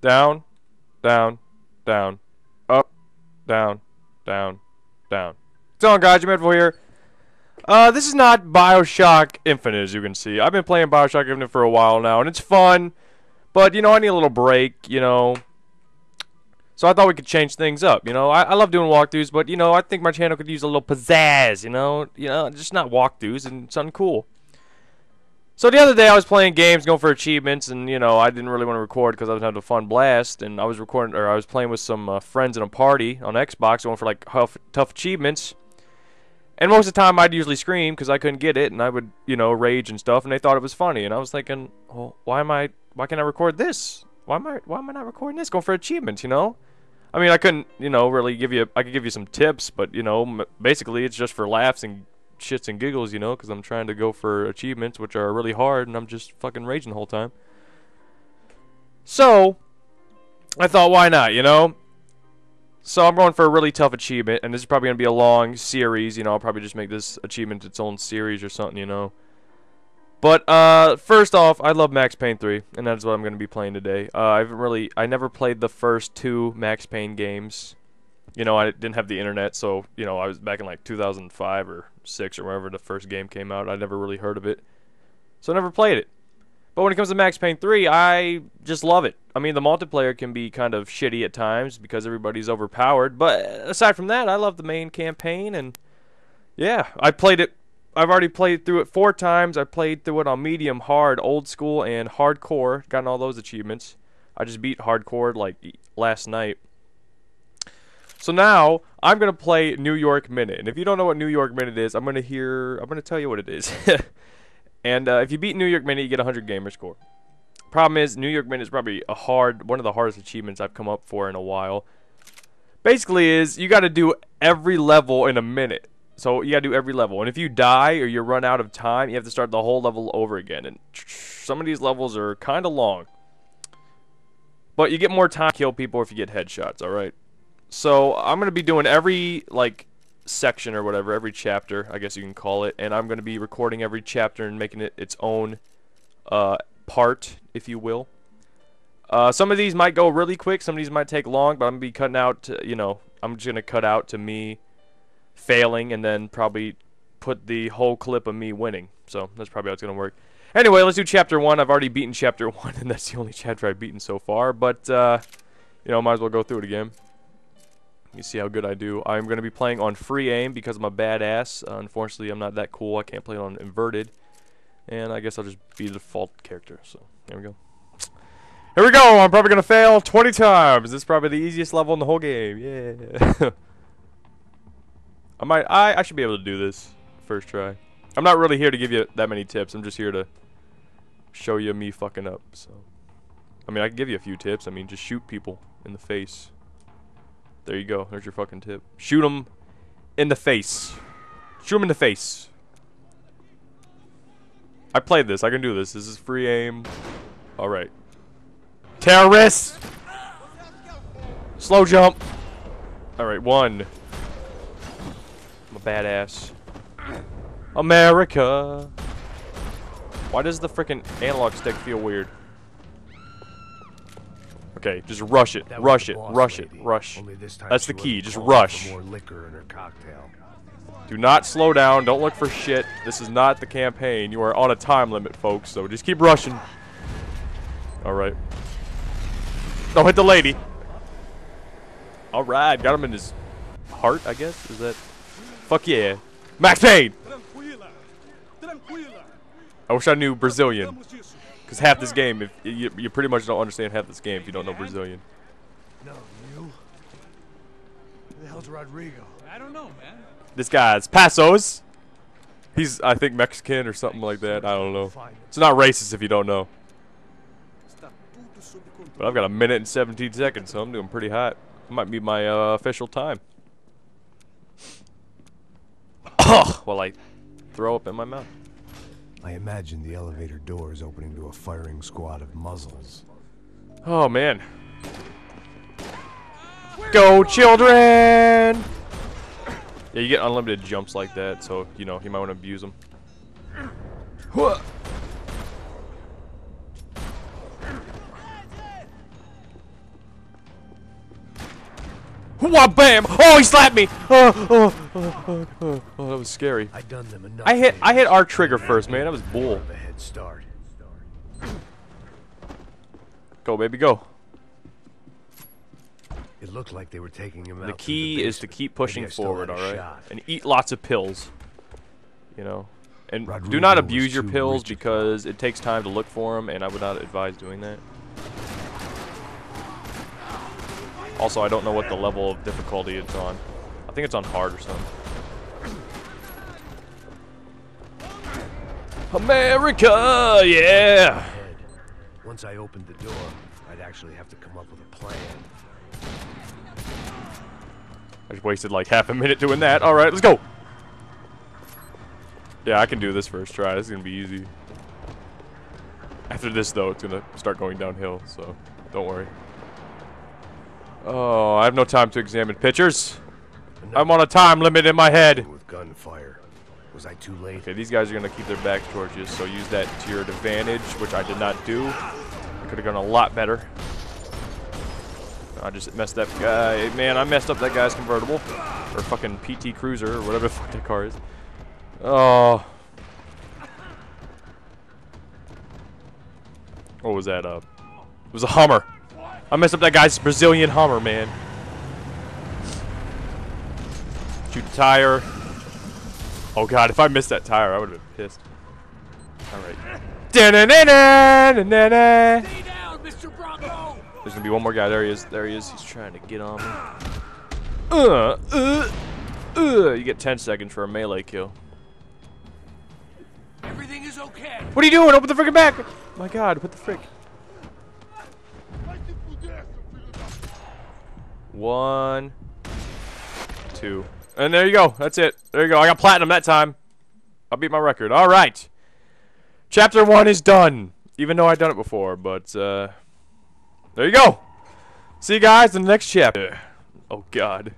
Down, down, down, up, down, down, down. Going on, guys? Jukematerful here. Uh, this is not Bioshock Infinite, as you can see. I've been playing Bioshock Infinite for a while now, and it's fun. But, you know, I need a little break, you know. So I thought we could change things up, you know. I, I love doing walkthroughs, but, you know, I think my channel could use a little pizzazz, you know. You know, just not walkthroughs and something cool. So the other day I was playing games, going for achievements, and you know I didn't really want to record because I was having a fun blast, and I was recording or I was playing with some uh, friends in a party on Xbox, going for like tough, tough achievements. And most of the time I'd usually scream because I couldn't get it, and I would you know rage and stuff, and they thought it was funny, and I was thinking, well, why am I? Why can't I record this? Why am I? Why am I not recording this? Going for achievements, you know? I mean, I couldn't, you know, really give you. I could give you some tips, but you know, basically it's just for laughs and shits and giggles, you know, because I'm trying to go for achievements, which are really hard, and I'm just fucking raging the whole time. So, I thought, why not, you know? So I'm going for a really tough achievement, and this is probably going to be a long series, you know, I'll probably just make this achievement its own series or something, you know. But, uh, first off, I love Max Payne 3, and that's what I'm going to be playing today. Uh, I haven't really, I never played the first two Max Payne games you know, I didn't have the internet, so you know, I was back in like 2005 or six or wherever the first game came out. I never really heard of it, so I never played it. But when it comes to Max Payne 3, I just love it. I mean, the multiplayer can be kind of shitty at times because everybody's overpowered, but aside from that, I love the main campaign, and yeah, I played it. I've already played through it four times. I played through it on medium, hard, old school, and hardcore. Gotten all those achievements. I just beat hardcore like last night. So now I'm gonna play New York Minute, and if you don't know what New York Minute is, I'm gonna hear. I'm gonna tell you what it is. and uh, if you beat New York Minute, you get a 100 gamer score. Problem is, New York Minute is probably a hard, one of the hardest achievements I've come up for in a while. Basically, is you got to do every level in a minute. So you got to do every level, and if you die or you run out of time, you have to start the whole level over again. And some of these levels are kind of long. But you get more time to kill people if you get headshots, alright? So I'm going to be doing every, like, section or whatever, every chapter, I guess you can call it, and I'm going to be recording every chapter and making it its own uh, part, if you will. Uh, some of these might go really quick, some of these might take long, but I'm going to be cutting out, to, you know, I'm just going to cut out to me failing and then probably put the whole clip of me winning. So that's probably how it's going to work. Anyway, let's do chapter 1. I've already beaten chapter 1, and that's the only chapter I've beaten so far, but, uh, you know, might as well go through it again. You see how good I do. I'm going to be playing on free aim because I'm a badass. Uh, unfortunately, I'm not that cool. I can't play on inverted. And I guess I'll just be the default character. So, there we go. Here we go. I'm probably going to fail 20 times. This is probably the easiest level in the whole game. Yeah. I might, I, I should be able to do this first try. I'm not really here to give you that many tips. I'm just here to show you me fucking up. So, I mean, I can give you a few tips. I mean, just shoot people in the face. There you go. There's your fucking tip. Shoot him in the face. Shoot him in the face. I played this. I can do this. This is free aim. Alright. Terrorists! Slow jump. Alright, one. I'm a badass. America. Why does the freaking analog stick feel weird? Okay, just rush it, that rush it, rush lady. it, rush. That's the key, just rush. Do not slow down, don't look for shit. This is not the campaign. You are on a time limit, folks, so just keep rushing. Alright. Don't hit the lady. Alright, got him in his heart, I guess? Is that... Fuck yeah. Max Payne! I wish I knew Brazilian. Because half this game, if you, you pretty much don't understand half this game if you don't know Brazilian. No, you. Who the hell's Rodrigo? I don't know, man. This guy's Passos. He's, I think, Mexican or something like that. I don't know. It's not racist if you don't know. But I've got a minute and 17 seconds, so I'm doing pretty hot. Might be my uh, official time. while I throw up in my mouth. I imagine the elevator door is opening to a firing squad of muzzles. Oh, man. Go, children! Yeah, you get unlimited jumps like that, so, you know, you might want to abuse them. Wah bam! Oh, he slapped me! Oh, oh, oh, oh, oh, that was scary. I done them enough. I hit I hit damage. R trigger first, man. That was bull. A head start. Go, baby, go. It looked like they were taking him out. The key is to keep pushing forward, alright? shot. And eat lots of pills. You know? And do not abuse your pills because it takes time to look for them, and I would not advise doing that. Also, I don't know what the level of difficulty it's on. I think it's on hard or something. America, yeah! Once I opened the door, I'd actually have to come up with a plan. I just wasted like half a minute doing that. All right, let's go. Yeah, I can do this first try. This is gonna be easy. After this, though, it's gonna start going downhill. So don't worry. Oh, I have no time to examine pictures. I'm on a time limit in my head. With gunfire. Was I too late? Okay, these guys are gonna keep their backs towards you, so use that to your advantage, which I did not do. I could have gone a lot better. I just messed that guy. Man, I messed up that guy's convertible. Or fucking PT Cruiser, or whatever the fuck that car is. Oh. What was that? Uh, it was a Hummer. I messed up that guy's Brazilian Hummer, man. Shoot the tire. Oh god, if I missed that tire, I would have been pissed. Alright. There's gonna be one more guy. There he is. There he is. He's trying to get on me. Uh, uh, uh. You get 10 seconds for a melee kill. Everything is okay. What are you doing? Open the freaking back! My god, what the frick? One, two, and there you go. That's it. There you go. I got platinum that time. I beat my record. All right. Chapter one is done. Even though I've done it before, but uh, there you go. See you guys in the next chapter. Oh god.